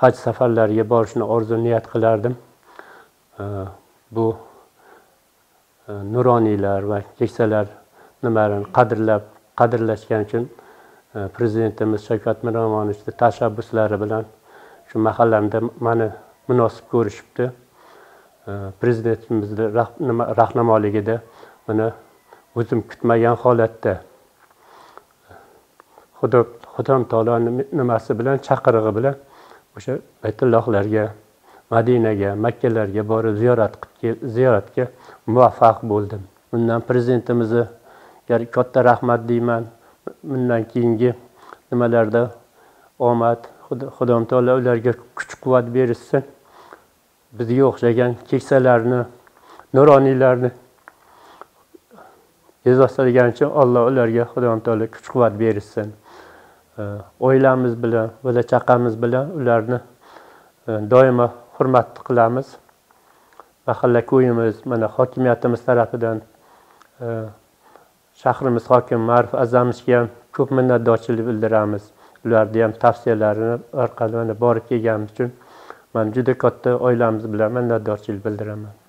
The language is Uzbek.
haj safarlariga borishni orzu niyat qilardim. Bu e, nuroniylar va keksalar nimalarni qadrlab qadrlashgani uchun e, prezidentimiz shavkat miromonovichni tashabbuslari bilan shu mahallamda mani munosib ko'rishibdi. E, Prezidentimizni rahnamoligida buni o'zim kutmagan holatda. Xudo xudom taoloni nimasi bilan chaqirig'i bilan o'sha baytullohlarga madinaga makkalarga borib ziyorat qilib ziyoratga muvaffaq bo'ldim. Undan prezidentimizni katta rahmat deyman. Bundan keyingi nimalarda omad xudom taolo ularga kuch quvvat berishsin bizga o'xshagan keksalarni nuroniylarni e'zozlaganicha alloh ularga xudom taolo kuch quvvat berishsin oilamiz bilan bola chaqamiz bilan ularni e, doimo hurmat qilamiz. Mahalla ko'yimiz mana hokimiyatimiz tarafidan e, shahrimiz hokimi ma'ruf azamovga ham ko'p minnatdorchilik bildiramiz. Ularni ham tavsiyalarini orqali mana borib kelganimiz uchun man juda katta oilamiz bilan minnatdorchilik bildiraman.